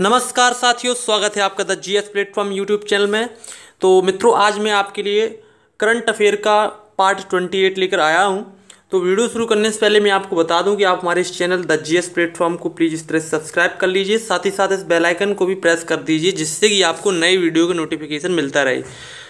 नमस्कार साथियों, स्वागत है आपका the G S platform YouTube channel में। तो मित्रों, आज मैं आपके लिए करंट अफेयर का पार्ट ट्वेंटी एट लेकर आया हूँ। तो वीडियो शुरू करने से पहले मैं आपको बता दूँ कि आप हमारे इस channel the G S platform को प्लीज़ इस तरह से सब्सक्राइब कर लीजिए, साथ ही साथ इस बेलाइकन को भी प्रेस कर दीजिए, जिससे कि आपको नई वीडियो का नोटिफिकेशन मिलता रहे।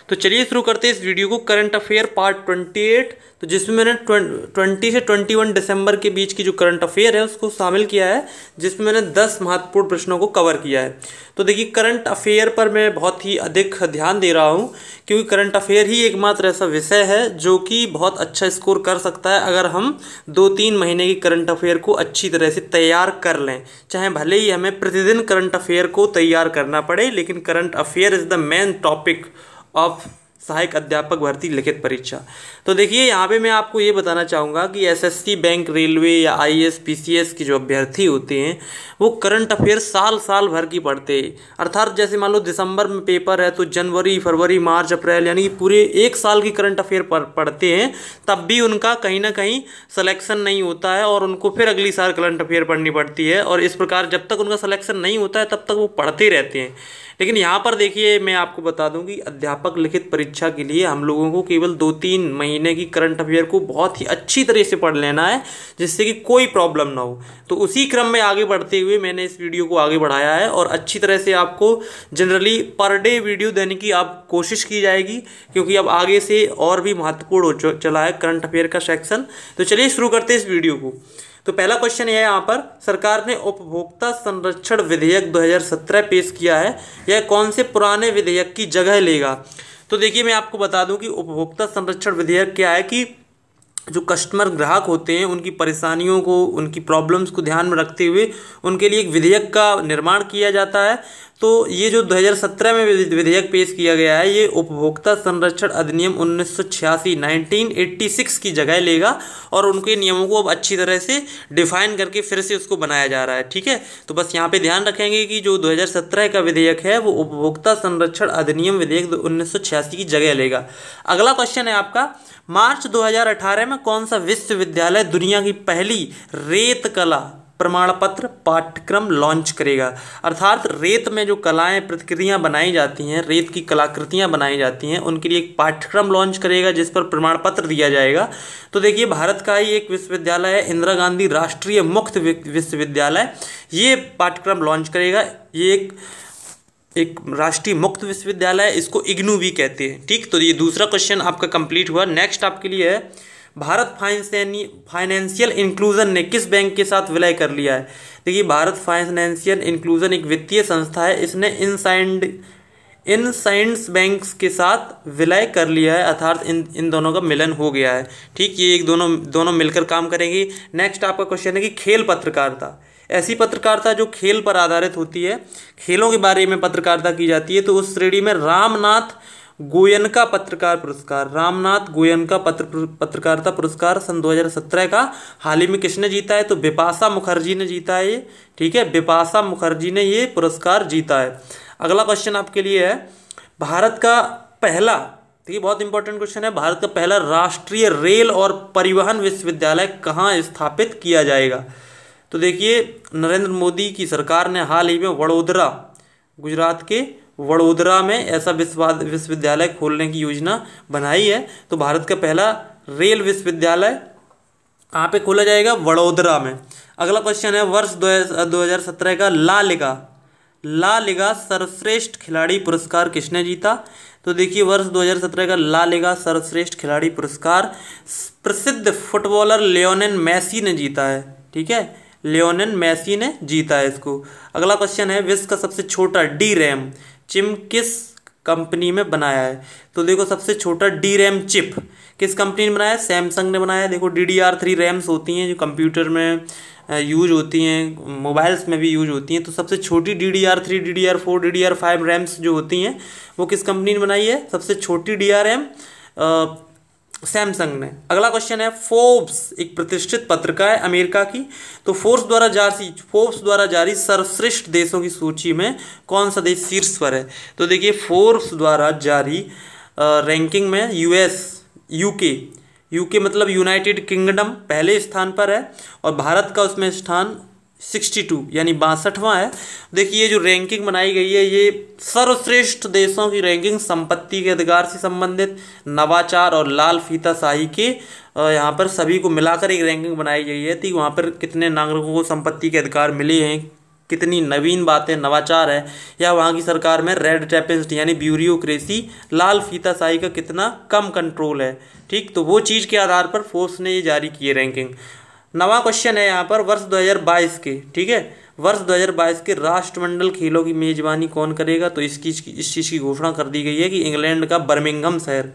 तो चलिए शुरू करते हैं इस वीडियो को current affair part twenty eight तो जिसमें मैंने ट्वेंटी से ट्वेंटी वन दिसंबर के बीच की जो करंट अफेयर है, उसको शामिल किया है, जिसमें मैंने दस महत्वपूर्ण प्रश्नों को कवर किया है। तो देखिए करंट अफेयर पर मैं बहुत ही अधिक ध्यान दे रहा हूँ, क्योंकि करंट अफेयर ही एकमात्र ऐसा विषय है, जो कि बहुत अच्छा स्कोर कर सकता है, अगर हम दो तीन महीने की करंट अफेयर को अच्छी तरह से तैयार कर लें। चाहे भले ही हमें प्रतिदिन करंट अफेयर को तैयार करना पड़े, लेकिन current affair is the main topic of सहायक अध्यापक भर्ती लिखित परीक्षा। तो देखिए, यहाँ पे मैं आपको ये बताना चाहूँगा कि एसएससी बैंक रेलवे या आईएएस पीसीएस की जो अभ्यर्थी होते हैं, वो करंट अफेयर साल साल भर की पढ़ते हैं। अर्थात जैसे मान लो दिसंबर में पेपर है तो जनवरी, फरवरी, मार्च, अप्रैल, यानी कि पूरे एक साल की करंट अफेयर पढ़ते हैं, तब भी उनका कहीं ना कहीं सलेक्शन नहीं होता है और उनको फिर अगली साल करंट अफेयर पढ़नी पड़ती है। और इस प्रकार जब तक उनका सलेक्शन नहीं होता है, तब तक वो पढ़ते रहते हैं। लेकिन यहाँ पर देखिए, मैं आपको बता दूँ कि अध्यापक लिखित परीक्षा के लिए हम लोगों को केवल दो तीन महीने की करंट अफेयर को बहुत ही अच्छी तरह से पढ़ लेना है, जिससे कि कोई प्रॉब्लम ना हो। तो उसी क्रम में आगे बढ़ते हुए मैंने इस वीडियो को आगे बढ़ाया है और अच्छी तरह से आपको जनरली पर डे वीडियो देने की आप कोशिश की जाएगी, क्योंकि अब आगे से और भी महत्वपूर्ण हो चला है करंट अफेयर का सेक्शन। तो चलिए शुरू करते हैं इस वीडियो को। तो पहला क्वेश्चन यह है यहाँ पर, सरकार ने उपभोक्ता संरक्षण विधेयक 2017 पेश किया है, यह कौन से पुराने विधेयक की जगह लेगा? तो देखिए, मैं आपको बता दूँ कि उपभोक्ता संरक्षण विधेयक क्या है कि जो कस्टमर ग्राहक होते हैं, उनकी परेशानियों को, उनकी प्रॉब्लम्स को ध्यान में रखते हुए उनके लिए एक विधेयक का निर्माण किया जाता है। तो ये जो 2017 में विधेयक पेश किया गया है, ये उपभोक्ता संरक्षण अधिनियम उन्नीस सौ की जगह लेगा और उनके नियमों को अब अच्छी तरह से डिफाइन करके फिर से उसको बनाया जा रहा है, ठीक है? तो बस यहाँ पे ध्यान रखेंगे कि जो 2017 का विधेयक है, वो उपभोक्ता संरक्षण अधिनियम विधेयक उन्नीस सौ छियासी की जगह लेगा। अगला क्वेश्चन है आपका मार्च 2018 में कौन सा विश्वविद्यालय दुनिया की पहली रेत कला प्रमाण पत्र पाठ्यक्रम लॉन्च करेगा? अर्थात रेत में जो कलाएँ प्रतिक्रियाँ बनाई जाती हैं, रेत की कलाकृतियाँ बनाई जाती हैं, उनके लिए एक पाठ्यक्रम लॉन्च करेगा, जिस पर प्रमाण पत्र दिया जाएगा। तो देखिए, भारत का ही एक विश्वविद्यालय है, इंदिरा गांधी राष्ट्रीय मुक्त विश्वविद्यालय। ये पाठ्यक्रम लॉन्च करेगा। ये एक एक राष्ट्रीय मुक्त विश्वविद्यालय, इसको इग्नू भी कहते हैं। ठीक? तो ये दूसरा क्वेश्चन आपका कंप्लीट हुआ। नेक्स्ट आपके लिए है, भारत फाइनेंशियल इंक्लूजन ने किस बैंक के साथ विलय कर लिया है? देखिए, भारत फाइनेंशियल इंक्लूजन एक वित्तीय संस्था है, इसने इन साइंड इन साइंस बैंक्स के साथ विलय कर लिया है, अर्थात इन इन दोनों का मिलन हो गया है। ठीक, ये एक दोनों दोनों मिलकर काम करेंगे। नेक्स्ट आपका क्वेश्चन है कि खेल पत्रकारिता। ऐसी पत्रकारिता जो खेल पर आधारित होती है, खेलों के बारे में पत्रकारिता की जाती है तो उस श्रेणी में रामनाथ गोयनका पत्रकार पुरस्कार, रामनाथ गोयनका पत्र, पत्रकारिता पुरस्कार सन 2017 का हाल ही में किसने जीता है? तो बिपाशा मुखर्जी ने जीता है ये। ठीक है, बिपाशा मुखर्जी ने ये पुरस्कार जीता है। अगला क्वेश्चन आपके लिए है, भारत का पहला देखिए बहुत इंपॉर्टेंट क्वेश्चन है, भारत का पहला राष्ट्रीय रेल और परिवहन विश्वविद्यालय कहाँ स्थापित किया जाएगा? तो देखिए, नरेंद्र मोदी की सरकार ने हाल ही में वडोदरा, गुजरात के वडोदरा में ऐसा विश्वविद्यालय खोलने की योजना बनाई है। तो भारत का पहला रेल विश्वविद्यालय कहाँ पे खोला जाएगा? वडोदरा में। अगला क्वेश्चन है, वर्ष दो हज़ार सत्रह का ला लिगा ला लिगा सर्वश्रेष्ठ खिलाड़ी पुरस्कार किसने जीता? तो देखिए, वर्ष 2017 का ला लिगा सर्वश्रेष्ठ खिलाड़ी पुरस्कार प्रसिद्ध फुटबॉलर लियोनेन मैसी ने जीता है। ठीक है? लियोनेन मैसी ने जीता है इसको। अगला क्वेश्चन है, विश्व का सबसे छोटा डी रैम चिम किस कंपनी में बनाया है? तो देखो, सबसे छोटा डी रैम चिप किस कंपनी ने बनाया? सैमसंग ने बनाया। देखो D D R three RAMs होती हैं जो कंप्यूटर में यूज़ होती हैं, मोबाइल्स में भी यूज़ होती हैं। तो सबसे छोटी D D R three D D R four D D R five RAMs जो होती हैं, वो किस कंपनी ने बनाई है? सबसे छोटी डी आर एम सैमसंग ने। अगला क्वेश्चन है फोर्ब्स एक प्रतिष्ठित पत्रिका है अमेरिका की। तो फोर्स द्वारा जारी फोर्ब्स द्वारा जारी सर्वश्रेष्ठ देशों की सूची में कौन सा देश शीर्ष पर है? तो देखिए फोर्ब्स द्वारा जारी रैंकिंग में यूएस यूके यूके मतलब यूनाइटेड किंगडम पहले स्थान पर है और भारत का उसमें स्थान सिक्सटी टू यानी बासठवां है। देखिए, ये जो रैंकिंग बनाई गई है, ये सर्वश्रेष्ठ देशों की रैंकिंग संपत्ति के अधिकार से संबंधित, नवाचार और लाल फीता शाही के यहाँ पर सभी को मिलाकर एक रैंकिंग बनाई गई है। कि वहाँ पर कितने नागरिकों को संपत्ति के अधिकार मिले हैं कितनी नवीन बातें नवाचार है, या वहाँ की सरकार में रेड टेपेंसिटी यानी ब्यूरियोक्रेसी लाल फीताशाही का कितना कम कंट्रोल है। ठीक तो वो चीज़ के आधार पर फोर्स ने ये जारी किए रैंकिंग नवा क्वेश्चन है यहाँ पर वर्ष 2022 के, ठीक है? वर्ष 2022 के राष्ट्रमंडल खेलों की मेजबानी कौन करेगा? तो इसकी, इस चीज़ की घोषणा कर दी गई है कि इंग्लैंड का बर्मिंगम शहर,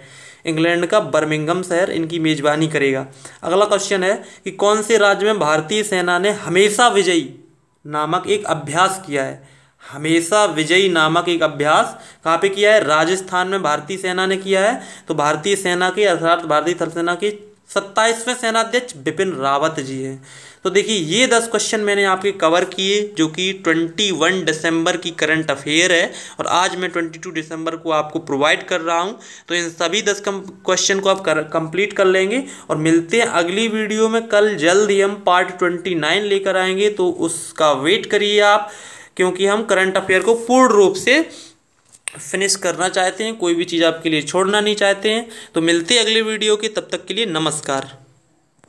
इंग्लैंड का बर्मिंगम शहर इनकी मेजबानी करेगा। अगला क्वेश्चन है कि कौन से राज्य में भारतीय सेना ने हमेशा विजयी? नामक एक अभ्यास किया है। हमेशा विजयी नामक एक अभ्यास कहाँ पे किया है? राजस्थान में भारतीय सेना ने किया है। तो भारतीय सेना के, अर्थात भारतीय थल सेना के सत्ताईसवें सेनाध्यक्ष बिपिन रावत जी हैं। तो देखिए, ये दस क्वेश्चन मैंने आपके कवर किए, जो कि ट्वेंटी वन दिसंबर की करंट अफेयर है, और आज मैं ट्वेंटी टू दिसंबर को आपको प्रोवाइड कर रहा हूँ। तो इन सभी दस क्वेश्चन को आप कर कंप्लीट कर लेंगे, और मिलते हैं अगली वीडियो में। कल जल्द ही हम पार्ट ट्वेंटी नाइन लेकर आएँगे तो उसका वेट करिए आप, क्योंकि हम करंट अफेयर को पूर्ण रूप से फिनिश करना चाहते हैं, कोई भी चीज़ आपके लिए छोड़ना नहीं चाहते हैं तो मिलते हैं अगले वीडियो के, तब तक के लिए नमस्कार।